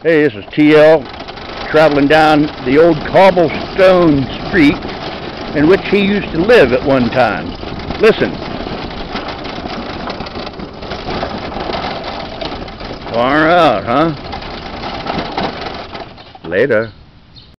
Hey, this is TL traveling down the old cobblestone street in which he used to live at one time. Listen. Far out, huh? Later.